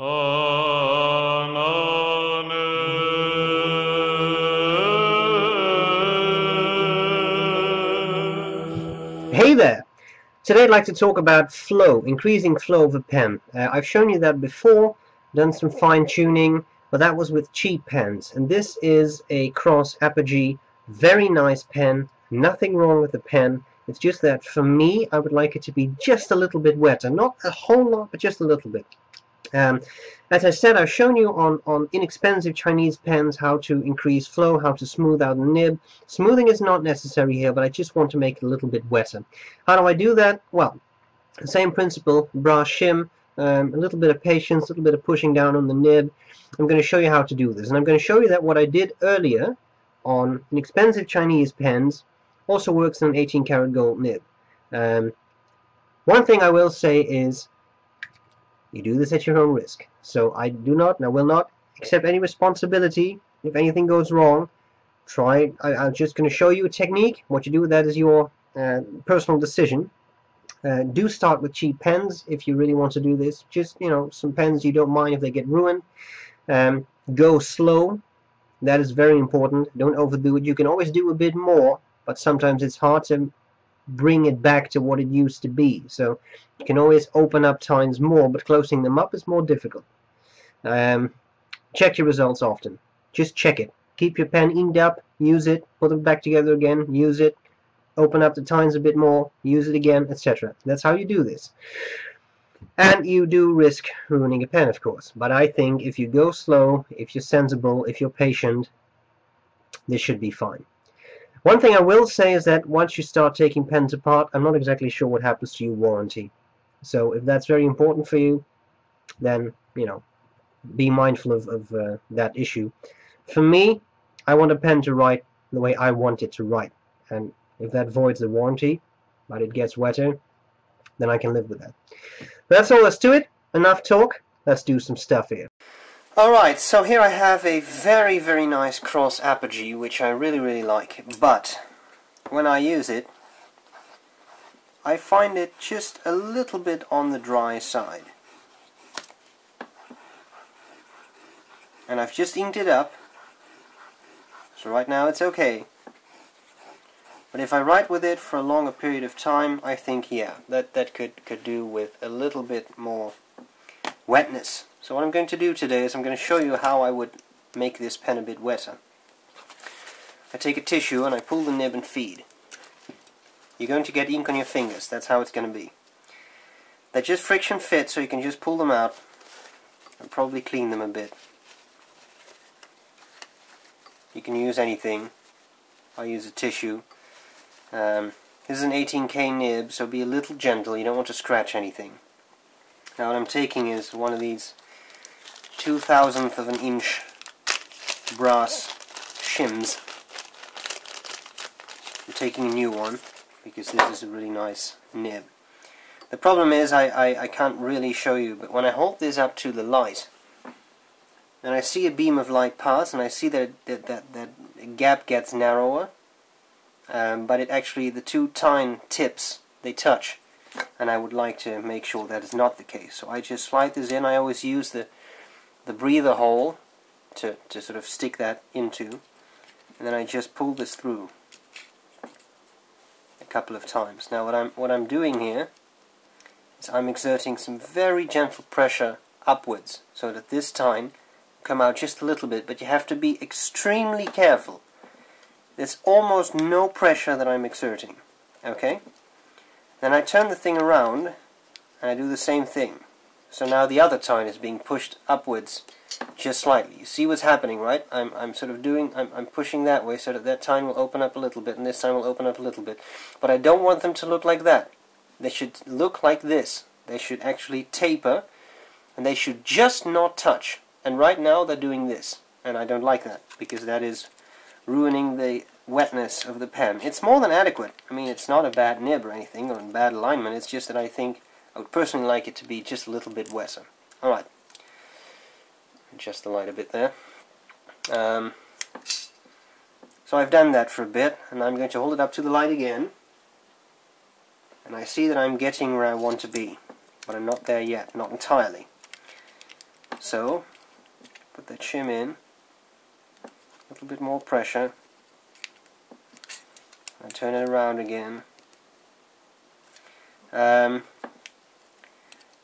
Hey there! Today I'd like to talk about flow, increasing flow of a pen. Uh, I've shown you that before, done some fine tuning, but that was with cheap pens. And this is a Cross Apogee, very nice pen, nothing wrong with the pen. It's just that for me, I would like it to be just a little bit wetter. Not a whole lot, but just a little bit. Um, as I said, I've shown you on, on inexpensive Chinese pens how to increase flow, how to smooth out the nib. Smoothing is not necessary here, but I just want to make it a little bit wetter. How do I do that? Well, same principle, brass shim, um, a little bit of patience, a little bit of pushing down on the nib. I'm going to show you how to do this. And I'm going to show you that what I did earlier on inexpensive Chinese pens also works on an 18 karat gold nib. Um, one thing I will say is you do this at your own risk. So I do not and I will not accept any responsibility if anything goes wrong. Try. I, am just going to show you a technique. What you do with that is your uh, personal decision. Uh, do start with cheap pens if you really want to do this. Just you know, some pens you don't mind if they get ruined. Um, go slow. That is very important. Don't overdo it. You can always do a bit more, but sometimes it's hard to bring it back to what it used to be. So you can always open up tines more, but closing them up is more difficult. Um, check your results often. Just check it. Keep your pen inked up, use it, put them back together again, use it, open up the tines a bit more, use it again, etc. That's how you do this. And you do risk ruining a pen, of course. But I think if you go slow, if you're sensible, if you're patient, this should be fine. One thing I will say is that once you start taking pens apart, I'm not exactly sure what happens to your warranty. So if that's very important for you, then, you know, be mindful of, of uh, that issue. For me, I want a pen to write the way I want it to write. And if that voids the warranty, but it gets wetter, then I can live with that. That's all there's to it. Enough talk. Let's do some stuff here. Alright, so here I have a very, very nice cross apogee, which I really, really like. But, when I use it, I find it just a little bit on the dry side. And I've just inked it up, so right now it's okay. But if I write with it for a longer period of time, I think, yeah, that, that could, could do with a little bit more wetness. So what I'm going to do today is I'm going to show you how I would make this pen a bit wetter. I take a tissue and I pull the nib and feed. You're going to get ink on your fingers, that's how it's going to be. They're just friction fit so you can just pull them out and probably clean them a bit. You can use anything. I use a tissue. Um, this is an 18K nib, so be a little gentle, you don't want to scratch anything. Now what I'm taking is one of these two thousandth of an inch brass shims. I'm taking a new one because this is a really nice nib. The problem is I, I, I can't really show you, but when I hold this up to the light, and I see a beam of light pass, and I see that that, that, that gap gets narrower, um, but it actually, the two tine tips, they touch, and I would like to make sure that is not the case. So I just slide this in, I always use the the breather hole to, to sort of stick that into and then I just pull this through a couple of times. Now what I'm what I'm doing here is I'm exerting some very gentle pressure upwards so that this tine come out just a little bit but you have to be extremely careful. There's almost no pressure that I'm exerting. Okay? Then I turn the thing around and I do the same thing. So now the other tine is being pushed upwards just slightly. You see what's happening, right? I'm, I'm sort of doing, I'm, I'm pushing that way so that that tine will open up a little bit and this tine will open up a little bit. But I don't want them to look like that. They should look like this. They should actually taper and they should just not touch. And right now they're doing this. And I don't like that because that is ruining the wetness of the pen. It's more than adequate. I mean, it's not a bad nib or anything or bad alignment. It's just that I think I would personally like it to be just a little bit wetter. Alright, adjust the light a bit there. Um, so I've done that for a bit, and I'm going to hold it up to the light again. And I see that I'm getting where I want to be, but I'm not there yet, not entirely. so. Put the shim in. A little bit more pressure. And turn it around again. Um,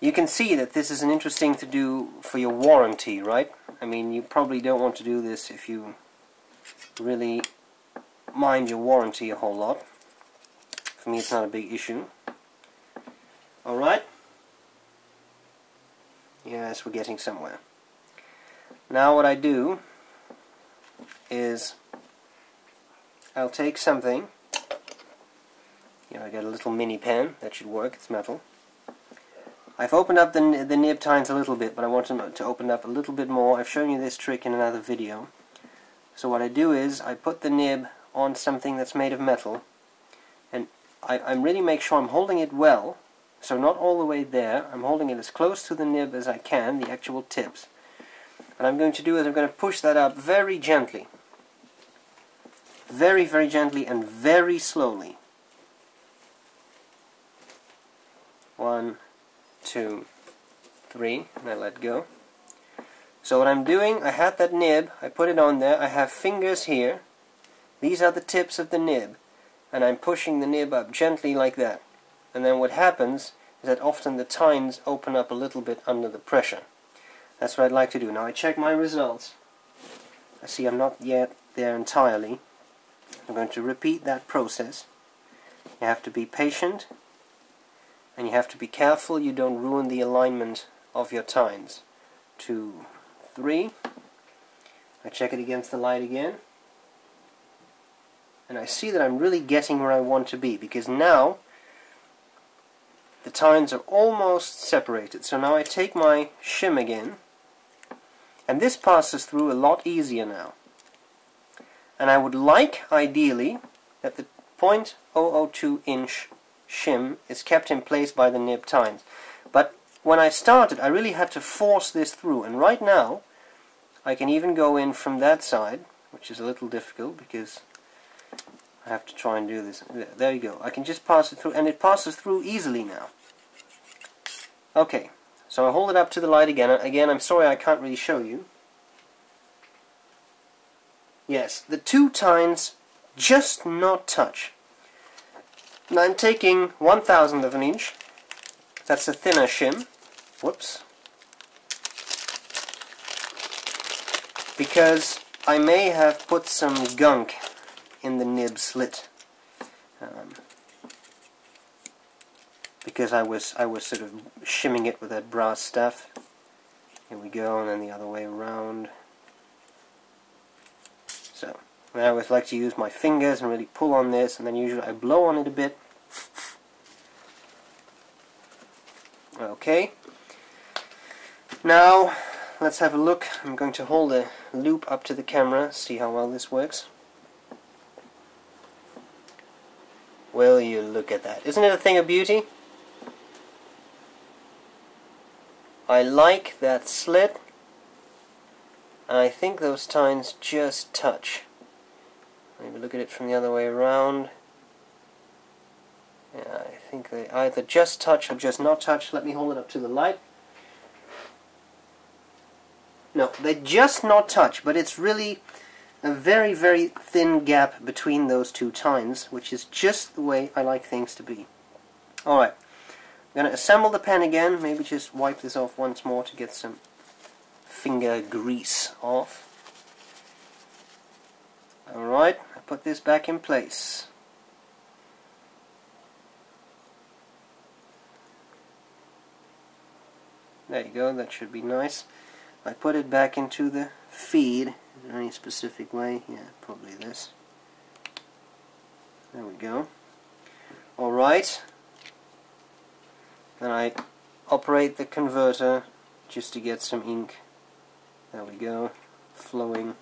you can see that this is an interesting to do for your warranty, right? I mean, you probably don't want to do this if you really mind your warranty a whole lot. For me, it's not a big issue. Alright? Yes, we're getting somewhere. Now what I do is I'll take something you know, I got a little mini pen that should work, it's metal I've opened up the, the nib tines a little bit, but I want them to open up a little bit more. I've shown you this trick in another video. So what I do is, I put the nib on something that's made of metal, and I, I really make sure I'm holding it well, so not all the way there, I'm holding it as close to the nib as I can, the actual tips. What I'm going to do is I'm going to push that up very gently. Very, very gently and very slowly. One, two, three, and I let go. So what I'm doing, I had that nib, I put it on there, I have fingers here. These are the tips of the nib. And I'm pushing the nib up gently like that. And then what happens is that often the tines open up a little bit under the pressure. That's what I'd like to do. Now I check my results. I see I'm not yet there entirely. I'm going to repeat that process. You have to be patient and you have to be careful you don't ruin the alignment of your tines. Two, three. I check it against the light again. And I see that I'm really getting where I want to be because now the tines are almost separated. So now I take my shim again and this passes through a lot easier now. And I would like, ideally, that the 0.002 inch shim is kept in place by the nib tines. But when I started, I really had to force this through. And right now, I can even go in from that side, which is a little difficult because I have to try and do this. There you go. I can just pass it through, and it passes through easily now. Okay, so I hold it up to the light again. Again, I'm sorry I can't really show you. Yes, the two tines just not touch. Now I'm taking one thousandth of an inch. That's a thinner shim. Whoops. Because I may have put some gunk in the nib slit. Um, because I was I was sort of shimming it with that brass stuff. Here we go, and then the other way around. So. And I always like to use my fingers and really pull on this and then usually I blow on it a bit. Okay. Now let's have a look. I'm going to hold a loupe up to the camera, see how well this works. Will you look at that. Isn't it a thing of beauty? I like that slit I think those tines just touch. Maybe look at it from the other way around. Yeah, I think they either just touch or just not touch. Let me hold it up to the light. No, they just not touch, but it's really a very, very thin gap between those two tines, which is just the way I like things to be. Alright, I'm going to assemble the pen again, maybe just wipe this off once more to get some finger grease off. Alright, I put this back in place. There you go, that should be nice. I put it back into the feed. There any specific way? Yeah, probably this. There we go. Alright. Then I operate the converter just to get some ink. There we go. Flowing.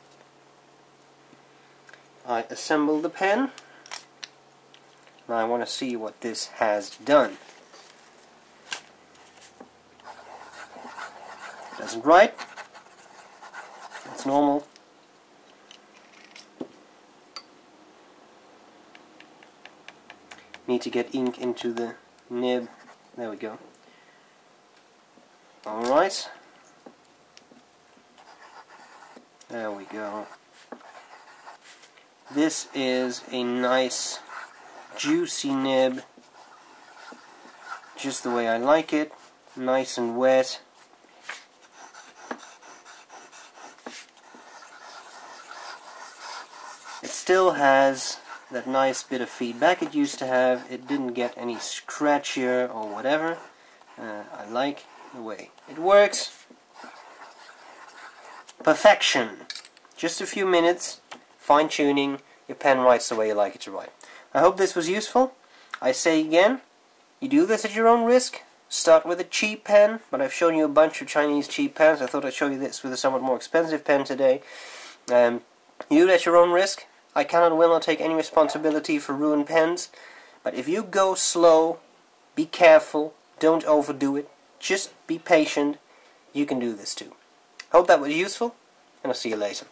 I assemble the pen. Now I want to see what this has done. Doesn't write. That's normal. Need to get ink into the nib. There we go. Alright. There we go. This is a nice juicy nib. Just the way I like it. Nice and wet. It still has that nice bit of feedback it used to have. It didn't get any scratchier or whatever. Uh, I like the way it works. Perfection. Just a few minutes fine-tuning your pen writes the way you like it to write I hope this was useful. I say again, you do this at your own risk. Start with a cheap pen, but I've shown you a bunch of Chinese cheap pens. I thought I'd show you this with a somewhat more expensive pen today. Um, you do it at your own risk. I cannot will not take any responsibility for ruined pens. But if you go slow, be careful, don't overdo it, just be patient, you can do this too. Hope that was useful, and I'll see you later.